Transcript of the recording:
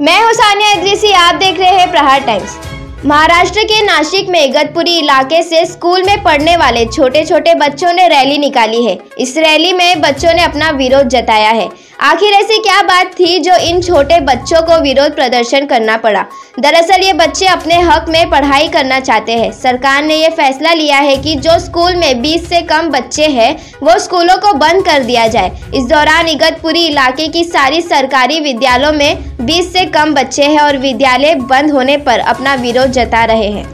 मैं हूँ सानिया इद्रीसी आप देख रहे हैं प्रहार टाइम्स। महाराष्ट्र के नासिक में गतपुरी इलाके से स्कूल में पढ़ने वाले छोटे छोटे बच्चों ने रैली निकाली है। इस रैली में बच्चों ने अपना विरोध जताया है। आखिर ऐसी क्या बात थी जो इन छोटे बच्चों को विरोध प्रदर्शन करना पड़ा? दरअसल ये बच्चे अपने हक में पढ़ाई करना चाहते हैं। सरकार ने ये फैसला लिया है कि जो स्कूल में 20 से कम बच्चे हैं, वो स्कूलों को बंद कर दिया जाए। इस दौरान इगतपुरी इलाके की सारी सरकारी विद्यालयों में 20 से कम बच्चे हैं और विद्यालय बंद होने पर अपना विरोध जता रहे हैं।